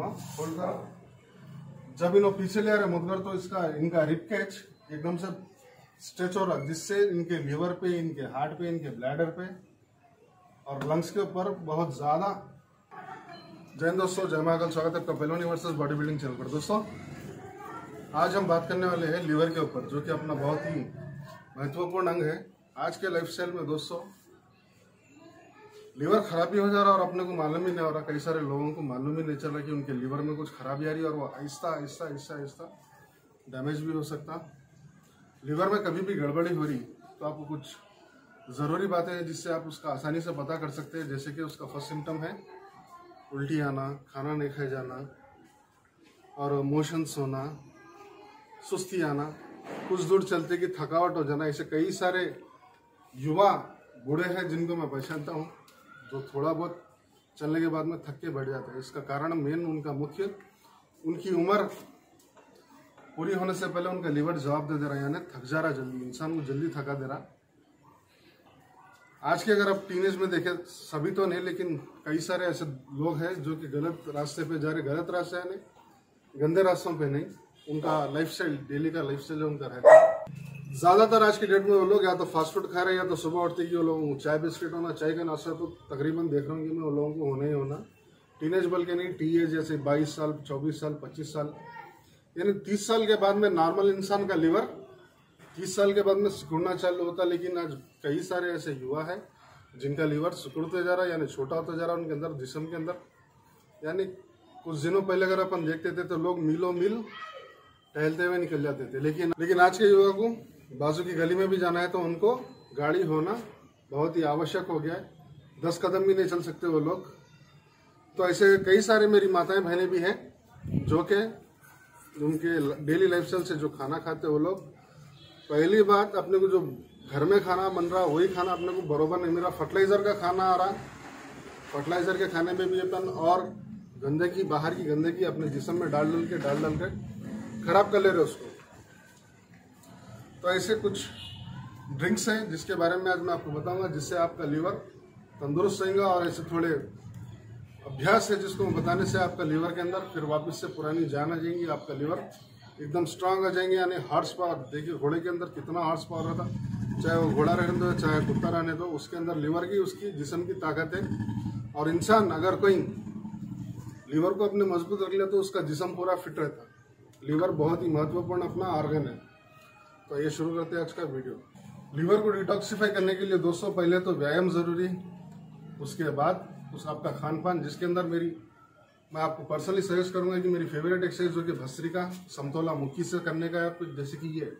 Hold करो। जब इन्हों पीछे ले रहे मुदगर तो इसका, इनका रिप कैच एकदम से स्ट्रेच हो रहा जिससे इनके लीवर पे, इनके हार्ट पे, इनके ब्लैडर पे और लंग्स के ऊपर बहुत ज़्यादा जय हिंद दोस्तों, जय महाकाल, स्वागत है आपका पेलोनी वर्सेस बॉडी बिल्डिंग चैनल पर। दोस्तों, आज हम बात करने वाले हैं लीवर के ऊपर, जो कि अपना बहुत ही महत्वपूर्ण अंग है आज के लाइफस्टाइल में। दोस्तों लीवर खराबी हो जा रहा और अपने को मालूम ही नहीं हो रहा। कई सारे लोगों को मालूम ही नहीं चल रहा कि उनके लीवर में कुछ खराबी आ रही है और वो आहिस्ता आहिस्ता आहिस्ता आहिस्ता डैमेज भी हो सकता। लीवर में कभी भी गड़बड़ी हो रही तो आपको कुछ ज़रूरी बातें हैं जिससे आप उसका आसानी से पता कर सकते हैं। जैसे कि उसका फ़र्स्ट सिम्टम है, उल्टी आना, खाना नहीं खाए जाना और मोशंस होना, सुस्ती आना, कुछ दूर चलते कि थकावट हो जाना। ऐसे कई सारे युवा बूढ़े हैं जिनको मैं पहचानता हूँ। जो थोड़ा बहुत चलने के बाद में थक के बैठ जाते हैं। इसका कारण मेन उनका मुख्य, उनकी उम्र पूरी होने से पहले उनका लीवर जवाब दे दे रहा है, यानी थक जा रहा जल्दी। इंसान को जल्दी थका दे रहा आज के अगर आप टीनेज में देखें, सभी तो नहीं, लेकिन कई सारे ऐसे लोग हैं जो कि गलत रास्ते पे जा रहे गलत रास्ते नहीं गंदे रास्तों पे नहीं, उनका लाइफस्टाइल डेली का लाइफ लाइफस्टाइल उनका रहता है। ज़्यादातर आज के डेट में वो लोग या तो फास्ट फ़ूड खा रहे हैं या तो सुबह उठते ही वो लोगों को चाय बिस्किट होना, चाय का नाश्ता तो तकरीबन देख रहा हूँ कि मैं वो लोगों को होना ही होना। टीन टीनेज बल्कि नहीं टी एज जैसे बाईस साल, चौबीस साल, पच्चीस साल, यानी तीस साल के बाद में नॉर्मल इंसान का लिवर तीस साल के बाद में सिकुड़ना चालू होता, लेकिन आज कई सारे ऐसे युवा है जिनका लीवर सिकुड़ते जा रहा है, यानी छोटा होता जा रहा है उनके अंदर, जिसम के अंदर। यानी कुछ दिनों पहले अगर अपन देखते थे तो लोग मिलो मिल टहलते हुए निकल जाते थे। लेकिन लेकिन आज के युवा को बाजू की गली में भी जाना है तो उनको गाड़ी होना बहुत ही आवश्यक हो गया है। दस कदम भी नहीं चल सकते वो लोग। तो ऐसे कई सारे मेरी माताएँ बहनें भी हैं जो कि उनके डेली लाइफस्टाइल से जो खाना खाते वो लोग। पहली बात, अपने को जो घर में खाना बन रहा, वही खाना अपने को बरोबर नहीं मिल रहा। फर्टिलाइज़र का खाना आ रहा। फर्टिलाइज़र के खाने में भी अपन और गंदगी बाहर की गंदगी अपने जिसम में डाल डाल के, डाल डाल के खराब कर ले रहे उसको। तो ऐसे कुछ ड्रिंक्स हैं जिसके बारे में आज मैं आपको बताऊँगा, जिससे आपका लीवर तंदुरुस्त रहेगा और ऐसे थोड़े अभ्यास है जिसको बताने से आपका लीवर के अंदर फिर वापस से पुरानी जान आ जाएँगी, आपका लीवर एकदम स्ट्रांग आ जाएँगे, यानी हार्स पावर देखिए घोड़े के अंदर कितना हार्स पावर रहता, चाहे वो घोड़ा रहने दो, चाहे कुत्ता रहने दो, उसके अंदर लीवर की, उसकी जिसम की ताकत है। और इंसान अगर कोई लीवर को अपने मज़बूत रख ले तो उसका जिसम पूरा फिट रहता। लीवर बहुत ही महत्वपूर्ण अपना ऑर्गन है। तो ये शुरू करते हैं आज का वीडियो। लीवर को डिटॉक्सिफाई करने के लिए दोस्तों, पहले तो व्यायाम ज़रूरी, उसके बाद उस आपका खान पान जिसके अंदर मेरी, मैं आपको पर्सनली सजेस्ट करूँगा कि मेरी फेवरेट एक्सरसाइज जो कि भस्त्रिका, समतोला मुक्की से करने का है, कुछ जैसे कि ये।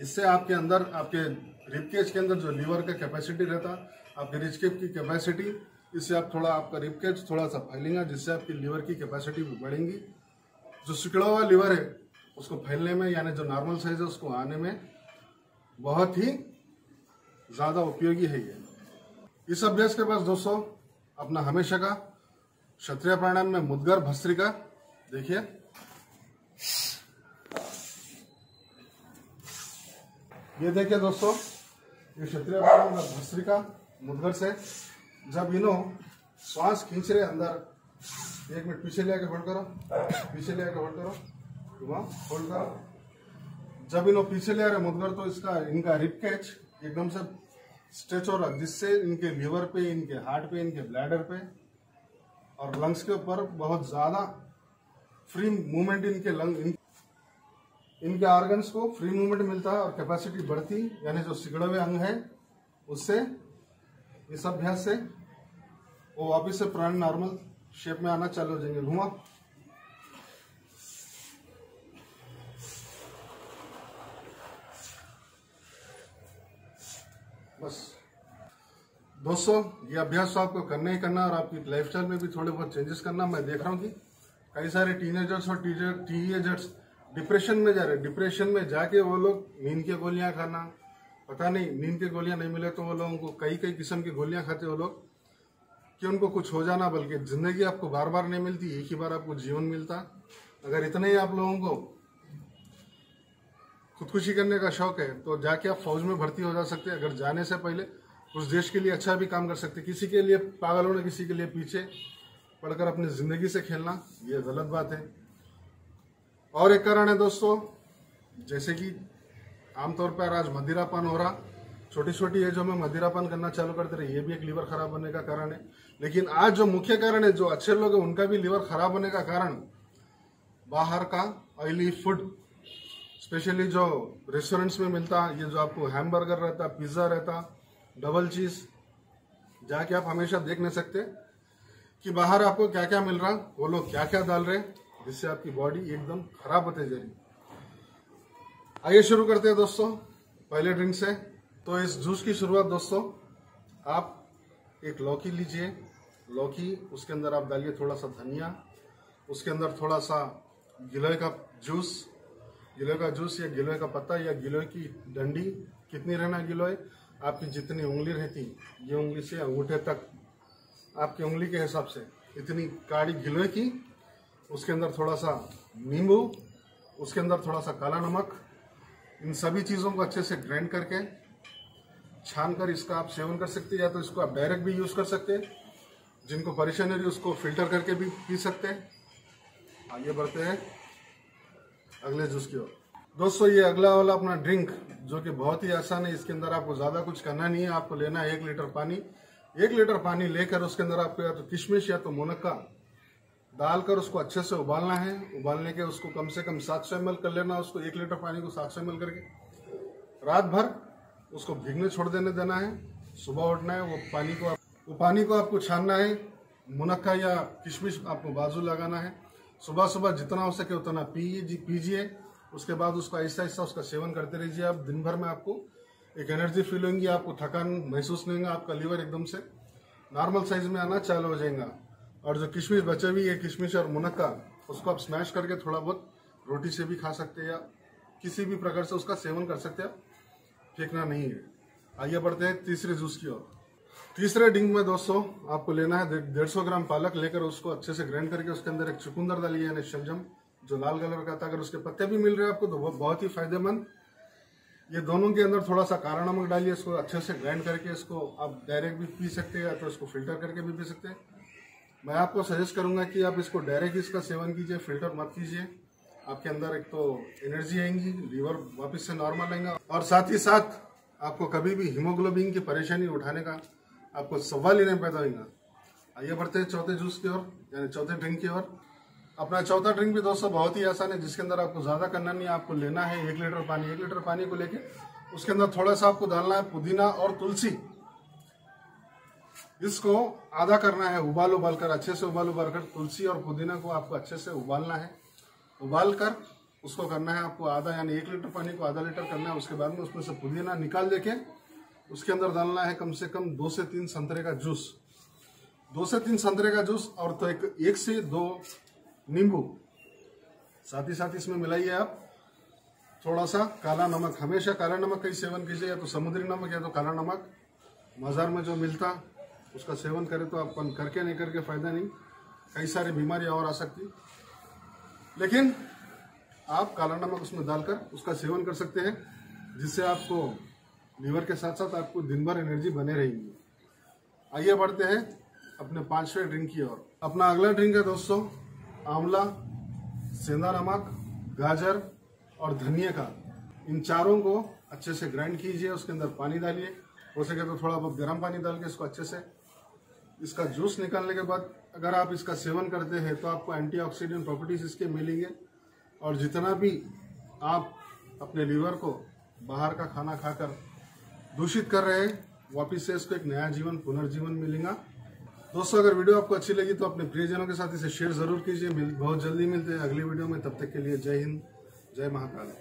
इससे आपके अंदर, आपके रिपकेज के अंदर जो लीवर का कैपेसिटी रहता, आपके रिचकेप की कैपेसिटी इससे आप थोड़ा आपका रिपकेज थोड़ा सा फैलेगा, जिससे आपकी लीवर की कैपेसिटी भी बढ़ेंगी। जो सिकड़ा हुआ लीवर है, उसको फैलने में, यानी जो नॉर्मल साइज़ है, उसको आने में बहुत ही ज़्यादा उपयोगी है ये। इस अभ्यास के पास दोस्तों, अपना हमेशा का क्षत्रिय प्राणायाम में मुदगर भस्त्रिका, देखिए। ये देखिए दोस्तों ये क्षत्रिय प्राणायाम का भस्त्रिका मुदगर से जब इन्हों श्वास खींच रहे अंदर एक मिनट पीछे ले आके होल्ड करो पीछे ले आके होल्ड करो वहाँ होल्ड करो। जब इन्हों पीछे ले आ रहे मुदगर तो इसका इनका रिप कैच एकदम से स्ट्रेच हो रहा जिससे इनके लीवर पे इनके हार्ट पे इनके ब्लैडर पे और लंग्स के ऊपर बहुत ज़्यादा फ्री मूवमेंट इनके लंग इन, इनके ऑर्गन्स को फ्री मूवमेंट मिलता है और कैपेसिटी बढ़ती, यानी जो सिगड़े हुए अंग है, उससे, इस अभ्यास से, वो वापिस से पुराने नॉर्मल शेप में आना चालू हो जाएँगे। घुमा। बस। दोस्तों, ये अभ्यास तो आपको करना ही करना और आपकी लाइफस्टाइल में भी थोड़े बहुत चेंजेस करना, मैं देख रहा हूँ कि कई सारे टीनेजर्स और टीनेजर्स डिप्रेशन में जा रहे डिप्रेशन में जाके वो लोग नींद की गोलियाँ खाना। पता नहीं, नींद की गोलियाँ नहीं मिले तो वो लोगों को कई कई किस्म की गोलियाँ खाते वो लोग कि उनको कुछ हो जाना, बल्कि ज़िंदगी आपको बार बार नहीं मिलती, एक ही बार आपको जीवन मिलता। अगर इतने ही आप लोगों को खुदकुशी करने का शौक है तो जाके आप फौज में भर्ती हो जा सकते अगर जाने से पहले उस देश के लिए अच्छा भी काम कर सकते किसी के लिए पागल होना, किसी के लिए पीछे पढ़कर अपनी ज़िंदगी से खेलना, ये गलत बात है। और एक कारण है दोस्तों, जैसे कि आमतौर पर आज मदिरापान हो रहा। छोटी छोटी एजों में मदिरापान करना चालू करते रहे ये भी एक लीवर खराब होने का कारण है। लेकिन आज जो मुख्य कारण है, जो अच्छे लोग हैं, उनका भी लीवर खराब होने का कारण बाहर का ऑयली फ़ूड स्पेशली जो रेस्टोरेंट्स में मिलता, ये जो आपको हैमबर्गर रहता पिज़्ज़ा रहता डबल चीज़ जाके आप हमेशा देख नहीं सकते कि बाहर आपको क्या क्या मिल रहा, वो लोग क्या क्या डाल रहे जिससे आपकी बॉडी एकदम खराब होते जा रही आइए शुरू करते हैं दोस्तों, पहले ड्रिंक से। तो इस जूस की शुरुआत दोस्तों, आप एक लौकी लीजिए। लौकी, उसके अंदर आप डालिए थोड़ा सा धनिया, उसके अंदर थोड़ा सा गिलोय का जूस। गिलोय का जूस या गिलोय का पत्ता या गिलोय की डंडी, कितनी रहना गिलोय? आपकी जितनी उंगली रहती, ये उंगली से अंगूठे तक। आपकी उंगली के हिसाब से, इतनी काढ़ी गिलोय की उसके अंदर थोड़ा सा नींबू, उसके अंदर थोड़ा सा काला नमक, इन सभी चीज़ों को अच्छे से ग्राइंड करके छान कर इसका आप सेवन कर सकते हैं, या तो इसको आप डायरेक्ट भी यूज़ कर सकते हैं, जिनको परेशानी रही उसको फ़िल्टर करके भी पी सकते हैं। आगे बढ़ते हैं, अगले जूस की ओर। दोस्तों, ये अगला वाला अपना ड्रिंक जो कि बहुत ही आसान है, इसके अंदर आपको ज़्यादा कुछ करना नहीं है, आपको लेना है एक लीटर पानी। एक लीटर पानी लेकर उसके अंदर आपको या तो किशमिश या तो मुनक्का डालकर उसको अच्छे से उबालना है। उबालने के उसको कम से कम सात सौ कर लेना उसको एक लीटर पानी को सात सौ करके। रात भर उसको भीगने छोड़ देने देना है। सुबह उठना है वो पानी को आप, वो पानी को आपको छानना है। मुनक्का या किशमिश आपको बाजू लगाना है। सुबह सुबह जितना हो सके उतना पीजिए पीजिए। उसके बाद उसको ऐसा ऐसा उसका सेवन करते रहिए आप। दिन भर में आपको एक एनर्जी फील होंगी आपको थकान महसूस नहीं होगा आपका लीवर एकदम से नॉर्मल साइज़ में आना चालू हो जाएगा। और जो किशमिश बचे हुई है किशमिश और मुनक्का, उसको आप स्मैश करके थोड़ा बहुत रोटी से भी खा सकते हैं या किसी भी प्रकार से उसका सेवन कर सकते हैं। फेंकना नहीं है। आइए बढ़ते हैं तीसरे जूस की ओर। तीसरे डिंग में दोस्तों, आपको लेना है डेढ़ सौ ग्राम पालक लेकर उसको अच्छे से ग्राइंड करके उसके अंदर एक चुकुंदर डालिए, यानी शलजम, जो लाल कलर का था, अगर उसके पत्ते भी मिल रहे हैं आपको तो वो बहुत ही फ़ायदेमंद। ये दोनों के अंदर थोड़ा सा काला नमक डालिए, इसको अच्छे से ग्राइंड करके इसको आप डायरेक्ट भी पी सकते हैं या तो इसको फ़िल्टर करके भी पी सकते हैं। मैं आपको सजेस्ट करूँगा कि आप इसको डायरेक्ट इसका सेवन कीजिए फ़िल्टर मत कीजिए। आपके अंदर एक तो एनर्जी आएँगी लीवर वापस से नॉर्मल आएगा। और साथ ही साथ आपको कभी भी हीमोग्लोबिन की परेशानी उठाने का, आपको सवाल ही नहीं पैदा होगा आइए बढ़ते हैं चौथे जूस की ओर, यानी चौथे ड्रिंक की ओर। अपना चौथा ड्रिंक भी दोस्तों बहुत ही आसान है, जिसके अंदर आपको ज़्यादा करना नहीं आपको लेना है एक लीटर पानी, एक लीटर पानी को लेके। उसके अंदर थोड़ा सा आपको डालना है पुदीना और तुलसी। इसको आधा करना है उबाल उबाल कर अच्छे से उबाल उबाल कर तुलसी और पुदीना को आपको अच्छे से उबालना है। उबाल कर उसको करना है आपको आधा यानी एक लीटर पानी को आधा लीटर करना है उसके बाद में उसमें से पुदीना निकाल देके उसके अंदर डालना है कम से कम दो से तीन संतरे का जूस। दो से तीन संतरे का जूस और तो एक, एक से दो नींबू। साथ ही साथ इसमें मिलाइए आप थोड़ा सा काला नमक। हमेशा काला नमक का ही सेवन कीजिए या तो समुद्री नमक या तो काला नमक। बाज़ार में जो मिलता उसका सेवन करें तो अपन करके नहीं करके फ़ायदा नहीं। कई सारी बीमारियाँ और आ सकती। लेकिन आप काला नमक उसमें डालकर उसका सेवन कर सकते हैं, जिससे आपको लीवर के साथ साथ आपको दिन भर एनर्जी बने रहेगी। आइए बढ़ते हैं अपने पाँचवें ड्रिंक की ओर। अपना अगला ड्रिंक है दोस्तों, आंवला, सेंधा नमक, गाजर और धनिया का। इन चारों को अच्छे से ग्राइंड कीजिए, उसके अंदर पानी डालिए। हो सके तो थोड़ा बहुत गर्म पानी डाल के इसको अच्छे से इसका जूस निकालने के बाद अगर आप इसका सेवन करते हैं तो आपको एंटीऑक्सीडेंट प्रॉपर्टीज़ इसके मिलेंगे। और जितना भी आप अपने लीवर को बाहर का खाना खाकर दूषित कर रहे हैं, वापिस से इसको एक नया जीवन, पुनर्जीवन मिलेगा। दोस्तों, अगर वीडियो आपको अच्छी लगी तो अपने प्रियजनों के साथ इसे शेयर ज़रूर कीजिए। बहुत जल्दी मिलते हैं अगली वीडियो में। तब तक के लिए जय हिंद, जय महाकाल।